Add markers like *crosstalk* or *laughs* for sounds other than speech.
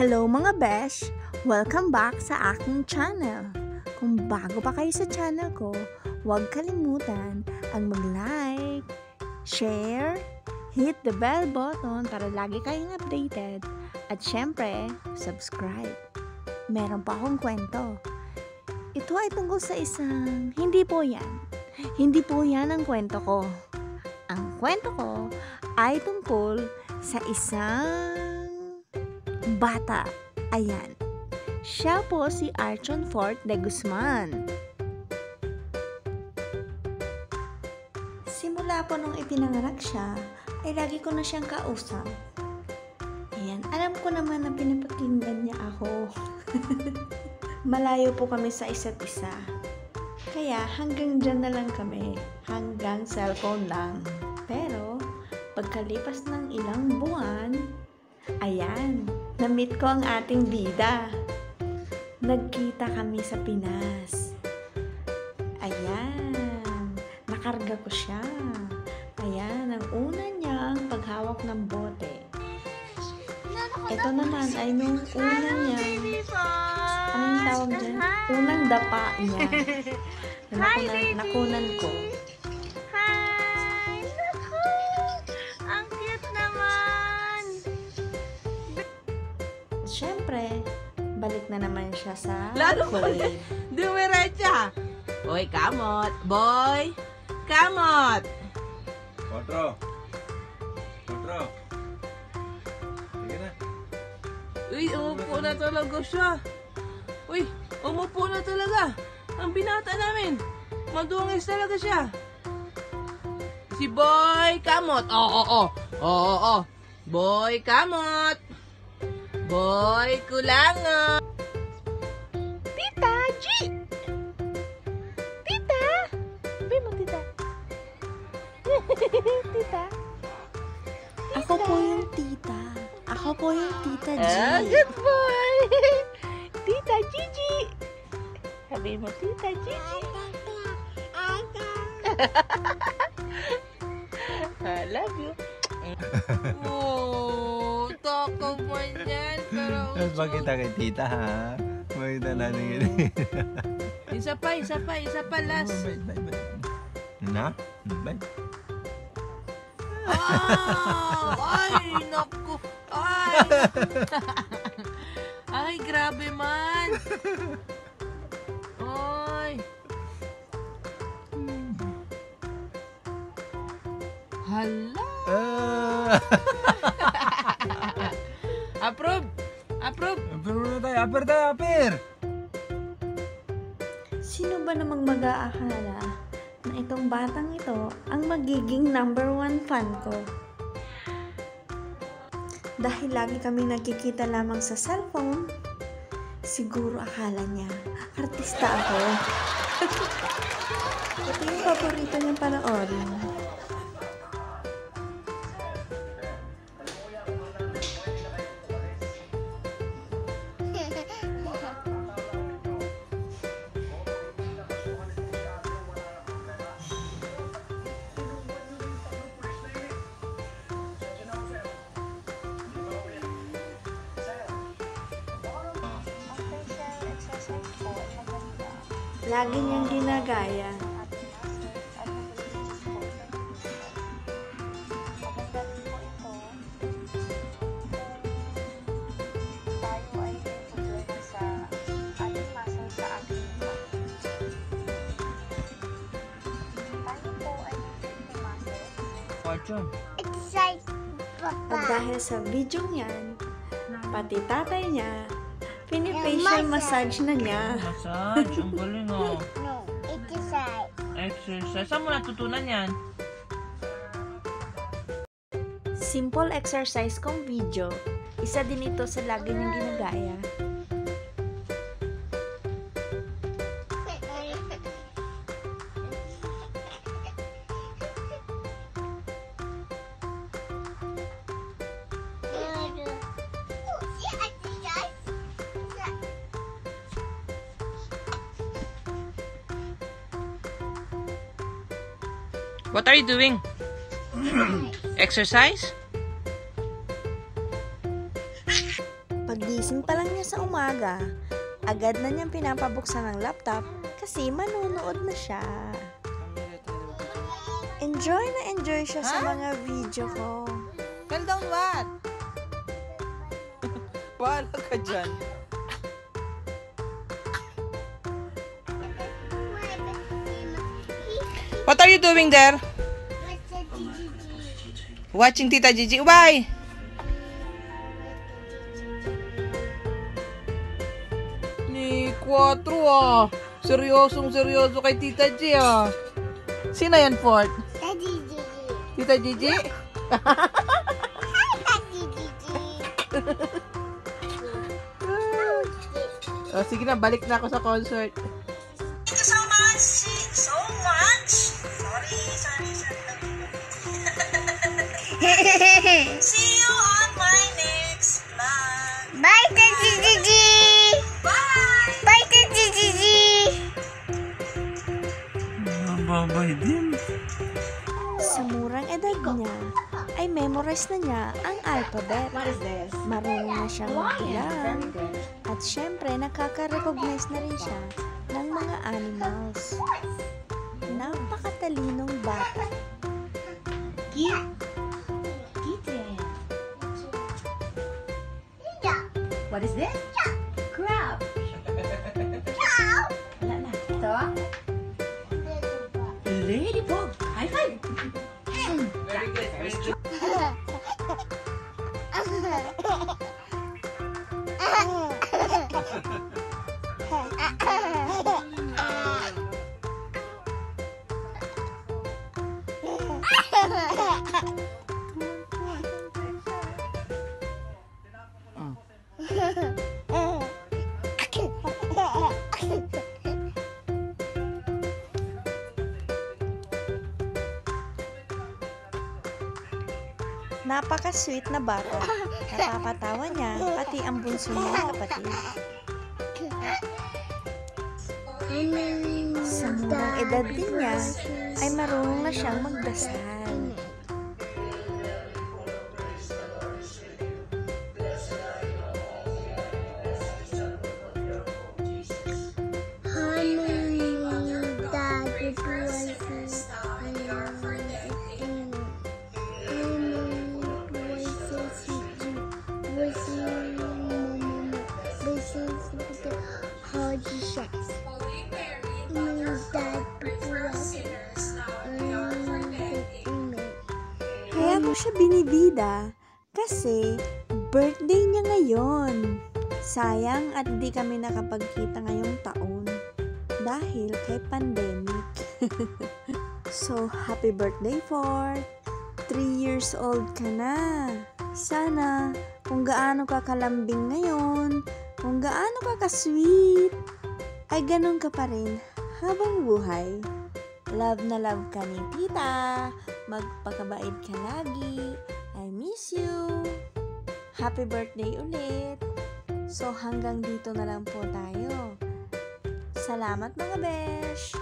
Hello mga besh! Welcome back sa aking channel. Kung bago pa kayo sa channel ko, huwag kalimutan ang mag-like, share, hit the bell button para lagi kayong updated, at syempre, subscribe. Meron pa akong kwento. Ito ay tungkol sa isang... Hindi po yan. Hindi po yan ang kwento ko. Ang kwento ko ay tungkol sa isang bata. Ayan. Siya po si Archon Fort de Guzman. Simula po nung ipinanganak siya, ay lagi ko na siyang kausap. Ayan, alam ko naman na pinapakinggan niya ako. *laughs* Malayo po kami sa isa't isa. Kaya hanggang dyan na lang kami. Hanggang cellphone lang. Pero, pagkalipas ng ilang buwan, ayan, na-meet ko ang ating bida. Nagkita kami sa Pinas. Ayan, nakarga ko siya. Ayan, ang una niyang paghawak ng bote. Ito naman ay nung una niyang, anong tawag dyan? Unang dapa niya. Na *laughs* nakunan, nakunan ko. Na naman siya sa Lalo ko kulit. *laughs* Dumiretsa! Boy, kamot! Boy! Kamot! Otro. Otro. Sige na. Uy, umupo na talaga siya. Uy, umupo na talaga. Ang binata namin. Madungis talaga siya. Si Boy Kamot. Oo, oo, oo. Oo, oo. Boy Kamot. Boy Kulangot. Tita! G! Tita! Sabi mo, tita. *laughs* tita? Ako po yung tita. Ako po yung tita G. Ah, good boy! *laughs* tita Gigi! Sabi mo, Tita Gigi. *laughs* I love you. Oh, takaw mo yan. Pero pakita kay tita ha. Makita natin yun. *laughs* Isa pa, isa pa, isa pa, last. Bait, bait, bait. Na? Bait. Ah! Ay, naku. Ay. *laughs* Ay, grabe man. Ay. Hala. Ah! *laughs* Approve. Approve. Muna tayo. Apir tayo, apir! Sino ba namang mag-aakala na itong batang ito ang magiging number one fan ko? Dahil lagi kami nakikita lamang sa cellphone, siguro akala niya, artista ako. *laughs* Ito yung paborito niyang panoorin. Lagi niyang ginagaya. Fortune. At dahil sa video niyan, pati tatay niya, pinifacial massage na niya. Massage. Ang galing oh. *laughs* No, exercise. Exercise. Saan mo natutunan yan? Simple exercise kong video. Isa din ito sa lagi niyang ginagaya. What are you doing? *clears throat* Exercise? Paggising pa lang niya sa umaga, agad na niyang pinapabuksan ang laptop kasi manunood na siya. Enjoy na enjoy siya sa Ha? mga video ko. Fell down what? *laughs* Bahala ka dyan. What are you doing there? Watching Tita Gigi. Why? Ni 4 ah. Seryosong seryoso kay Tita G ah. Sino yan, Fort? Tita Gigi? Oh, *laughs* sige na, balik na ako sa concert. *laughs* See you on my next vlog. Bye, Tati Gigi! Bye! Bye, Tati Gigi! Mababay din. Sa murang edad niya, ay memorize na niya ang alphabet. Marunong na siyang magbilang. At syempre, nakaka-recognize na rin siya ng mga animals. Napakatalinong bata. What is this? Crab. Wala na. Ito? Ladybug. High five. Napaka-sweet na bata. Napapatawa niya, pati ang bunso niya kapatid. Sa murang edad din niya, ay marunong na siyang magdasal. Ko siya binibida kasi birthday niya ngayon. Sayang at di kami nakapagkita ngayong taon dahil kay pandemic. *laughs* so, happy birthday, Fort! 3 years old ka na. Sana, kung gaano ka kalambing ngayon, kung gaano ka ka-sweet, ay ganun ka pa rin habang buhay. Love na love ka ni tita. Magpakabait ka lagi. I miss you. Happy birthday ulit. So hanggang dito na lang po tayo. Salamat mga besh!